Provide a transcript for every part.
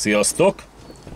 Sziasztok!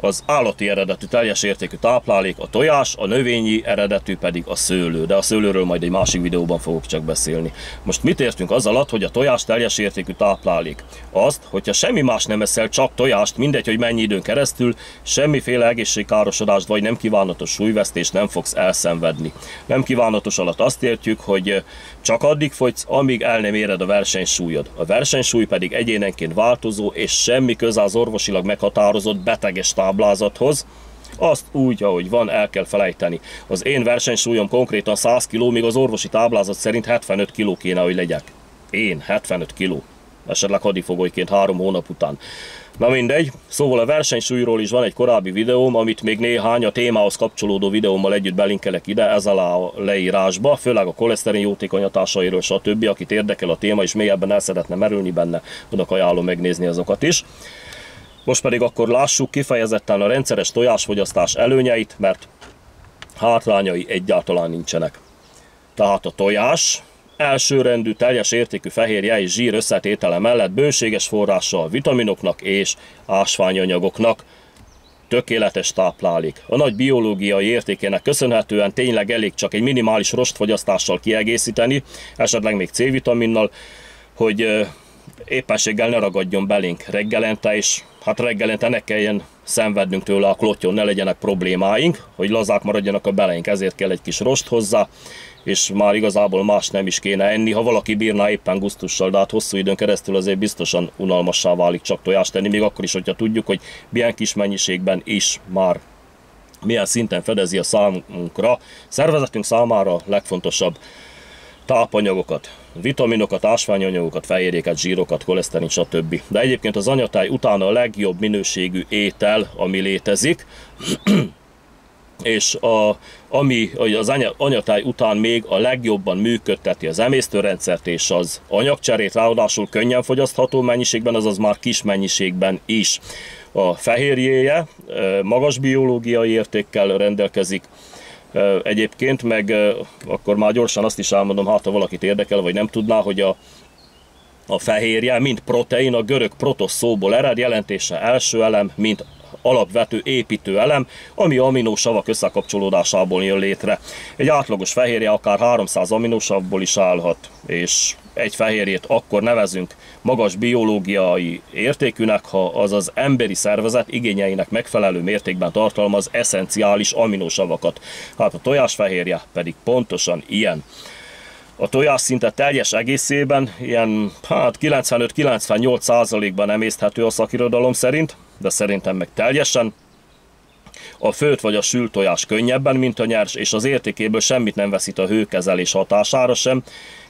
Az állati eredetű teljes értékű táplálék a tojás, a növényi eredetű pedig a szőlő, de a szőlőről majd egy másik videóban fogok csak beszélni. Most mit értünk az alatt, hogy a tojás teljes értékű táplálék? Azt, hogyha semmi más nem eszel, csak tojást, mindegy, hogy mennyi időn keresztül, semmiféle egészségkárosodást vagy nem kívánatos súlyvesztést nem fogsz elszenvedni. Nem kívánatos alatt azt értjük, hogy csak addig fogysz, amíg el nem éred a versenysúlyod. A versenysúly pedig egyénenként változó és semmi köze az orvosilag meghatározott beteges táblázathoz, azt úgy, ahogy van, el kell felejteni. Az én versenysúlyom konkrétan 100 kg, míg az orvosi táblázat szerint 75 kg kéne, hogy legyek. Én 75 kg. Esetleg hadifogolyként három hónap után. Na mindegy, szóval a versenysúlyról is van egy korábbi videóm, amit még néhány a témához kapcsolódó videómmal együtt belinkelek ide, ez alá a leírásba, főleg a koleszterin jótékony hatásairól, stb. Akit érdekel a téma és mélyebben el szeretne merülni benne, oda ajánlom megnézni azokat is. Most pedig akkor lássuk kifejezetten a rendszeres tojásfogyasztás előnyeit, mert hátrányai egyáltalán nincsenek. Tehát a tojás elsőrendű teljes értékű fehérje és zsír összetétele mellett bőséges forrása vitaminoknak és ásványanyagoknak, tökéletes táplálék. A nagy biológiai értékének köszönhetően tényleg elég csak egy minimális rostfogyasztással kiegészíteni, esetleg még C-vitaminnal, hogy éppenséggel ne ragadjon belénk reggelente, és hát reggelente ne kelljen szenvednünk tőle a klotyon, ne legyenek problémáink, hogy lazák maradjanak a beleink, ezért kell egy kis rost hozzá, és már igazából más nem is kéne enni, ha valaki bírná éppen gusztussal, de hát hosszú időn keresztül azért biztosan unalmassá válik csak tojást tenni, még akkor is, hogyha tudjuk, hogy milyen kis mennyiségben is már milyen szinten fedezi a számunkra, szervezetünk számára legfontosabb tápanyagokat, vitaminokat, ásványanyagokat, fehérjéket, zsírokat, koleszterin, stb. De egyébként az anyatáj utána a legjobb minőségű étel, ami létezik, és a, ami az anyatáj után még a legjobban működteti az emésztőrendszert és az anyagcserét, ráadásul könnyen fogyasztható mennyiségben, azaz már kis mennyiségben is. A fehérjéje magas biológiai értékkel rendelkezik, Egyébként meg akkor már gyorsan azt is elmondom, hát ha valakit érdekel, vagy nem tudná, hogy a, a fehérje, mint protein, a görög protosz szóból ered, jelentése első elem, mint alapvető építő elem, ami aminósavak összekapcsolódásából jön létre. Egy átlagos fehérje akár 300 aminósavból is állhat, és egy fehérjét akkor nevezünk magas biológiai értékűnek, ha az az emberi szervezet igényeinek megfelelő mértékben tartalmaz eszenciális aminosavakat. Hát a tojásfehérje pedig pontosan ilyen. A tojás szinte teljes egészében ilyen hát 95-98%-ban emészthető a szakirodalom szerint, de szerintem meg teljesen. A főt vagy a sült tojás könnyebben, mint a nyers, és az értékéből semmit nem veszít a hőkezelés hatására sem,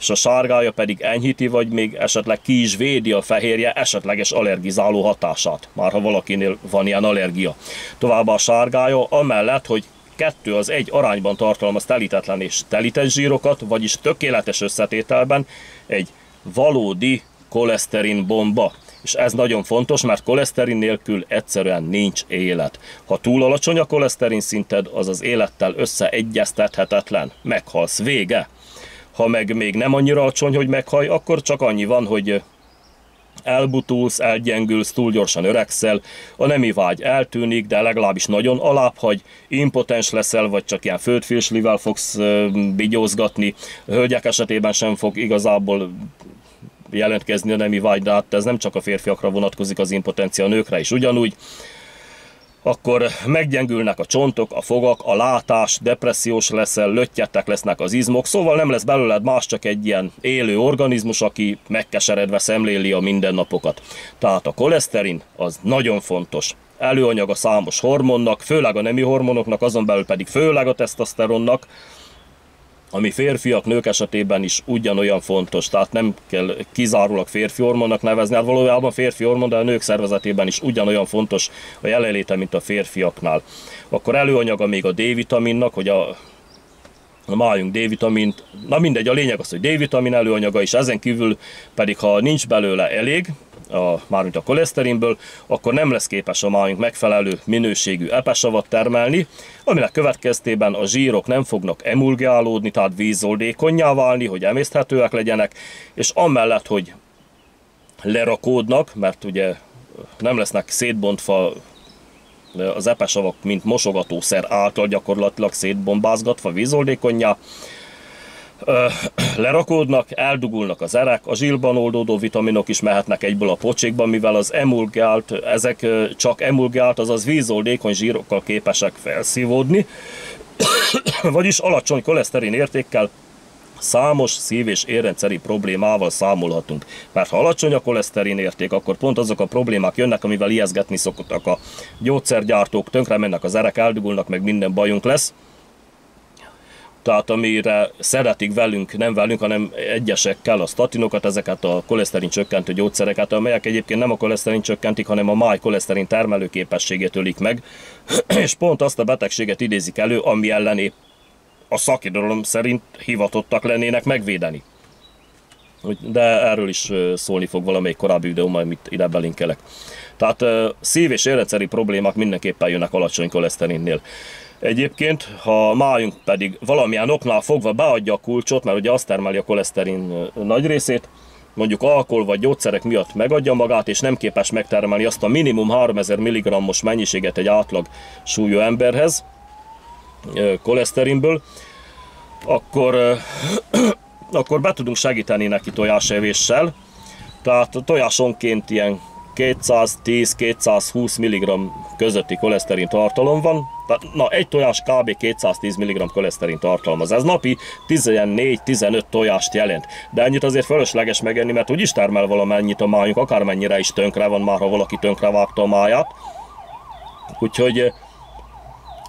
és a sárgája pedig enyhíti, vagy még esetleg ki is védi a fehérje esetleges allergizáló hatását, már ha valakinél van ilyen allergia. Továbbá a sárgája amellett, hogy kettő az egy arányban tartalmaz telítetlen és telített zsírokat, vagyis tökéletes összetételben egy valódi koleszterin bomba. És ez nagyon fontos, mert koleszterin nélkül egyszerűen nincs élet. Ha túl alacsony a koleszterin szinted, az az élettel összeegyeztethetetlen. Meghalsz, vége. Ha meg még nem annyira alacsony, hogy meghaj, akkor csak annyi van, hogy elbutulsz, elgyengülsz, túl gyorsan öregszel, a nemi vágy eltűnik, de legalábbis nagyon alábbhagy, impotens leszel, vagy csak ilyen földféslivel fogsz bigyózgatni, hölgyek esetében sem fog igazából jelentkezni a nemi vágy, de hát ez nem csak a férfiakra vonatkozik az impotencia, a nőkre is ugyanúgy akkor meggyengülnek a csontok, a fogak, a látás, depressziós leszel, löttyetek lesznek az izmok, szóval nem lesz belőled más, csak egy ilyen élő organizmus, aki megkeseredve szemléli a mindennapokat. Tehát a koleszterin az nagyon fontos. Előanyag a számos hormonnak, főleg a nemi hormonoknak, azon belül pedig főleg a tesztoszteronnak, ami férfiak, nők esetében is ugyanolyan fontos, tehát nem kell kizárólag férfi hormonnak nevezni, hát valójában férfi hormon, de a nők szervezetében is ugyanolyan fontos a jelenléte, mint a férfiaknál. Akkor előanyaga még a D-vitaminnak, hogy a a májunk D-vitamint, na mindegy, a lényeg az, hogy D-vitamin előanyaga is, ezen kívül pedig ha nincs belőle elég, a, mármint a koleszterinből, akkor nem lesz képes a májunk megfelelő minőségű epesavat termelni, aminek következtében a zsírok nem fognak emulgálódni, tehát vízoldékonyá válni, hogy emészthetőek legyenek, és amellett, hogy lerakódnak, mert ugye nem lesznek szétbontva az epesavak, mint mosogatószer által gyakorlatilag szétbombázgatva vízoldékonyá, lerakódnak, eldugulnak az erek, a zsílban oldódó vitaminok is mehetnek egyből a pocsékba, mivel az emulgált, ezek csak emulgált, azaz vízoldékony zsírokkal képesek felszívódni, vagyis alacsony koleszterin értékkel számos szív- és érrendszeri problémával számolhatunk. Mert ha alacsony a koleszterin érték, akkor pont azok a problémák jönnek, amivel ijeszgetni szoktak a gyógyszergyártók, tönkre mennek az erek, eldugulnak, meg minden bajunk lesz tehát amire szeretik velünk, nem velünk, hanem egyesekkel a statinokat, ezeket a koleszterin csökkentő gyógyszereket, amelyek egyébként nem a koleszterin csökkentik, hanem a máj koleszterin termelő képességét ölik meg, és pont azt a betegséget idézik elő, ami ellené a szakirodalom szerint hivatottak lennének megvédeni. De erről is szólni fog valamelyik korábbi videó, amit ide belinkelek. Tehát szív- és érrendszeri problémák mindenképpen jönnek alacsony koleszterinnél. Egyébként, ha májunk pedig valamilyen oknál fogva beadja a kulcsot, mert ugye azt termeli a koleszterin nagy részét, mondjuk alkohol vagy gyógyszerek miatt megadja magát, és nem képes megtermelni azt a minimum 3000 mg-os mennyiséget egy átlag súlyú emberhez koleszterinből, akkor, akkor be tudunk segíteni neki tojásevéssel. Tehát tojásonként ilyen 210-220 mg közötti koleszterin tartalom van, tehát, na, egy tojás kb. 210 mg koleszterin tartalmaz. Ez napi 14-15 tojást jelent. De ennyit azért fölösleges megenni, mert úgyis termel valamennyit a májunk, akármennyire is tönkre van már, ha valaki tönkre vágta a máját. Úgyhogy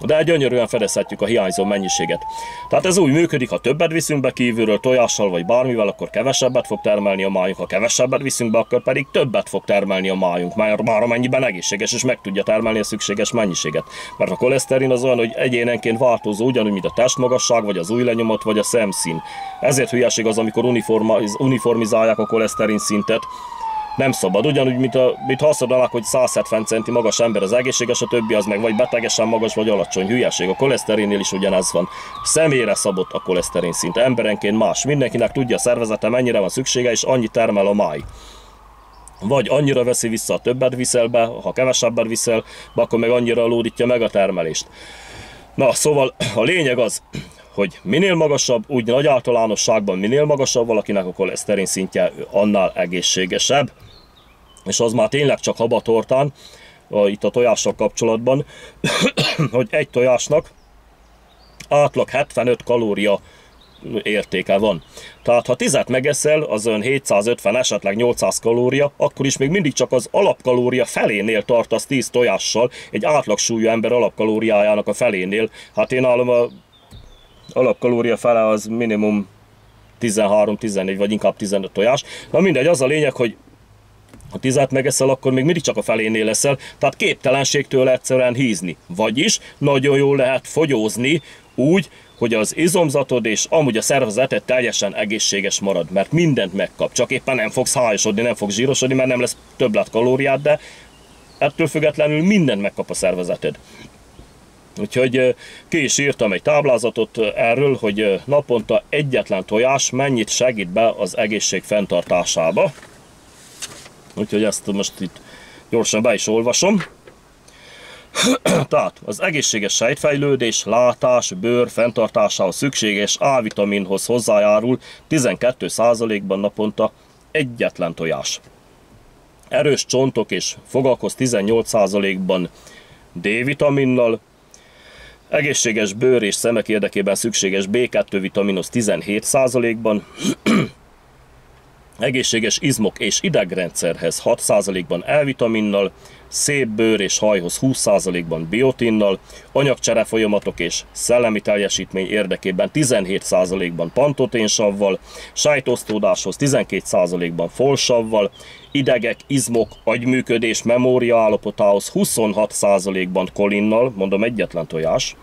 de gyönyörűen fedezhetjük a hiányzó mennyiséget. Tehát ez úgy működik, ha többet viszünk be kívülről tojással vagy bármivel, akkor kevesebbet fog termelni a májunk, ha kevesebbet viszünk be, akkor pedig többet fog termelni a májunk, már, már amennyiben egészséges, és meg tudja termelni a szükséges mennyiséget. Mert a koleszterin az olyan, hogy egyénenként változó, ugyanúgy, mint a testmagasság, vagy az új lenyomat, vagy a szemszín. Ezért hülyeség az, amikor uniformizálják a koleszterin szintet, nem szabad. Ugyanúgy, mint, a, mint ha azt mondanák, hogy 170 centi magas ember az egészséges, a többi az meg vagy betegesen magas, vagy alacsony. Hülyeség. A koleszterinnél is ugyanez van. Személyre szabott a koleszterin szint. Emberenként más. Mindenkinek tudja a szervezete, mennyire van szüksége, és annyi termel a máj vagy annyira veszi vissza a többet viszel be, ha kevesebbet viszel, akkor meg annyira lódítja meg a termelést. Na, szóval a lényeg az, hogy minél magasabb, úgy nagy általánosságban minél magasabb valakinek a koleszterin szintje, annál egészségesebb és az már tényleg csak habatortán, itt a tojással kapcsolatban, hogy egy tojásnak átlag 75 kalória értéke van. Tehát ha tizet megeszel, az ön 750, esetleg 800 kalória, akkor is még mindig csak az alapkalória felénél tartasz 10 tojással, egy átlagsúlyú ember alapkalóriájának a felénél. Hát én állom a alapkalória fele az minimum 13-14 vagy inkább 15 tojás. Na mindegy, az a lényeg, hogy ha tizet megeszel, akkor még mindig csak a felénél leszel, tehát képtelenségtől egyszerűen hízni. Vagyis nagyon jól lehet fogyózni úgy, hogy az izomzatod és amúgy a szervezeted teljesen egészséges marad, mert mindent megkap, csak éppen nem fogsz hájosodni, nem fogsz zsírosodni, mert nem lesz többlet kalóriád, de ettől függetlenül mindent megkap a szervezeted. Úgyhogy ki is írtam egy táblázatot erről, hogy naponta egyetlen tojás mennyit segít be az egészség fenntartásába. Úgyhogy ezt most itt gyorsan be is olvasom. Tehát az egészséges sejtfejlődés, látás, bőr fenntartásához szükséges A-vitaminhoz hozzájárul 12%-ban naponta egyetlen tojás. Erős csontok és fogakhoz 18%-ban D-vitaminnal, egészséges bőr és szemek érdekében szükséges B2 vitaminos 17%-ban, egészséges izmok és idegrendszerhez 6%-ban L-vitaminnal, szép bőr és hajhoz 20%-ban biotinnal, anyagcsere folyamatok és szellemi teljesítmény érdekében 17%-ban pantoténsavval, sájtosztódáshoz 12%-ban folsavval, idegek, izmok, agyműködés, memória állapotához 26%-ban kolinnal, mondom egyetlen tojás,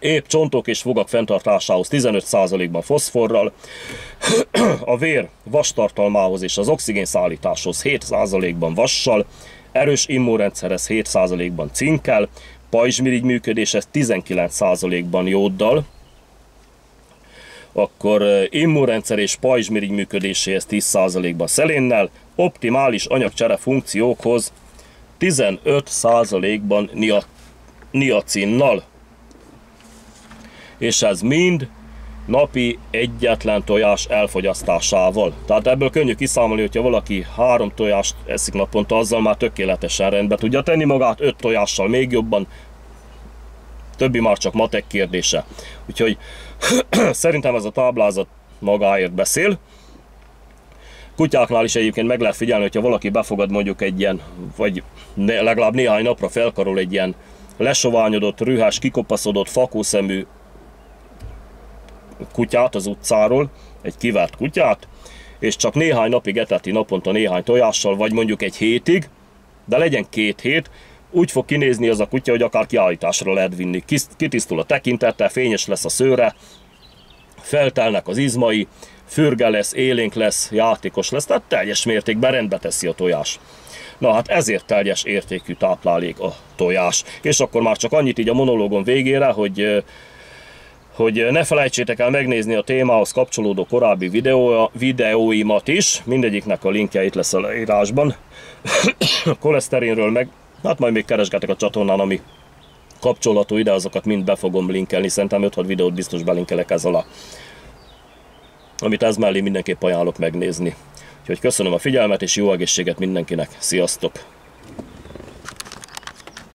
épp csontok és fogak fenntartásához 15%-ban foszforral, a vér vastartalmához és az oxigén szállításhoz 7%-ban vassal, erős immunrendszerhez 7%-ban cinkkel, pajzsmirigy működéshez 19%-ban jóddal, akkor immunrendszer és pajzsmirigy működéséhez 10%-ban szelénnel, optimális anyagcsere funkciókhoz 15%-ban niacinnal. És ez mind napi egyetlen tojás elfogyasztásával. Tehát ebből könnyű kiszámolni, hogyha valaki három tojást eszik naponta, azzal már tökéletesen rendbe tudja tenni magát, öt tojással még jobban, többi már csak matek kérdése. Úgyhogy szerintem ez a táblázat magáért beszél. Kutyáknál is egyébként meg lehet figyelni, hogyha valaki befogad mondjuk egy ilyen, vagy legalább néhány napra felkarol egy ilyen lesoványodott, rühás, kikopaszodott, fakószemű kutyát az utcáról, egy kivárt kutyát, és csak néhány napig eteti naponta néhány tojással, vagy mondjuk egy hétig, de legyen két hét, úgy fog kinézni az a kutya, hogy akár kiállításra lehet vinni. Kitisztul a tekintete, fényes lesz a szőre, feltelnek az izmai, fürge lesz, élénk lesz, játékos lesz, tehát teljes mértékben rendbe teszi a tojás. Na hát ezért teljes értékű táplálék a tojás. És akkor már csak annyit így a monológon végére, hogy hogy ne felejtsétek el megnézni a témához kapcsolódó korábbi videó, videóimat is, mindegyiknek a linkje itt lesz a leírásban. a koleszterinről meg, hát majd még keresgetek a csatornán, ami kapcsolatú ide, azokat mind be fogom linkelni, szerintem 5-6 videót biztos belinkelek ez alá. Amit ez mellé mindenképp ajánlok megnézni. Úgyhogy köszönöm a figyelmet és jó egészséget mindenkinek. Sziasztok!